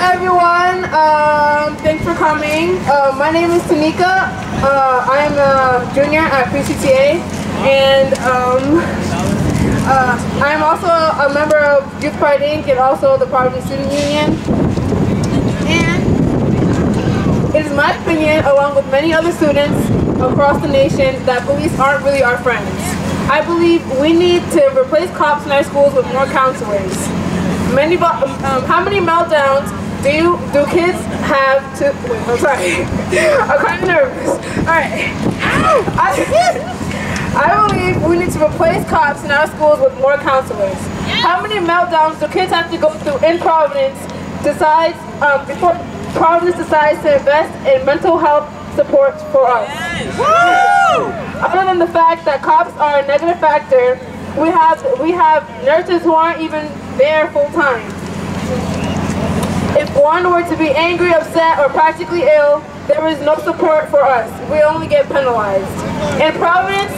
everyone. Um, thanks for coming. Uh, my name is Tanika. Uh, I am a junior at PCTA, and um, uh, I am also a member of Youth Pride Inc. and also the Providence Student Union. And it is my opinion, along with many other students across the nation, that police aren't really our friends. I believe we need to replace cops in our schools with more counselors. Many, um, how many meltdowns do you, do kids have to, wait, I'm sorry. I'm kind of nervous. All right. I, I believe we need to replace cops in our schools with more counselors. How many meltdowns do kids have to go through in Providence decides, um, before Providence decides to invest in mental health support for us? Other than the fact that cops are a negative factor, we have we have nurses who aren't even there full time. If one were to be angry, upset, or practically ill, there is no support for us. We only get penalized. In Providence,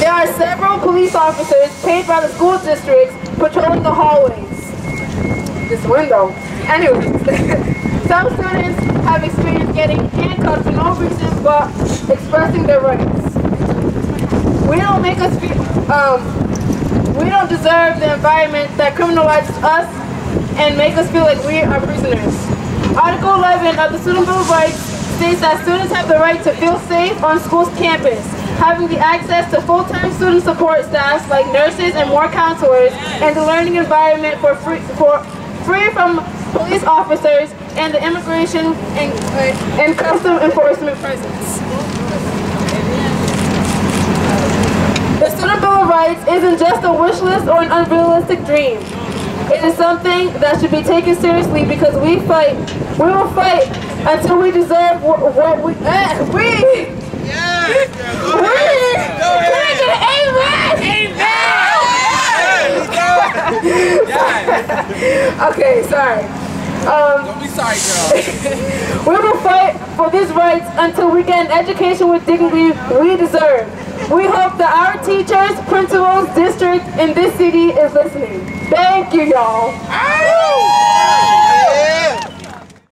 there are several police officers paid by the school districts patrolling the hallways. This window. Anyways, some students have experienced getting handcuffed for no reason but expressing their rights. We don't make us feel, um, we don't deserve the environment that criminalizes us and make us feel like we are prisoners. Article 11 of the Student Bill of Rights states that students have the right to feel safe on school's campus, having the access to full-time student support staff like nurses and more counselors, and the learning environment for free, for, free from police officers and the immigration and, and custom enforcement presence. The Student Bill of Rights isn't just a wish list or an unrealistic dream. It is something that should be taken seriously because we fight, we will fight until we deserve what, what we, uh, we, Yeah. we, I get an amen? Okay, sorry. Um, Don't be sorry, girl. we will fight for these rights until we get an education with dignity we deserve. We hope that our teachers, principals, district in this city is listening. You, y'all.